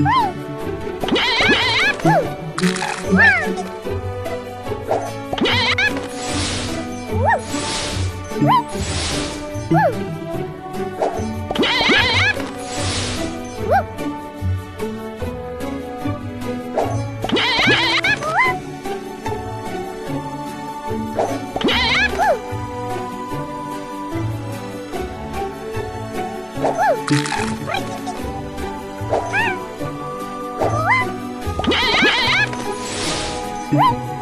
Woo! Woo!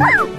Ah!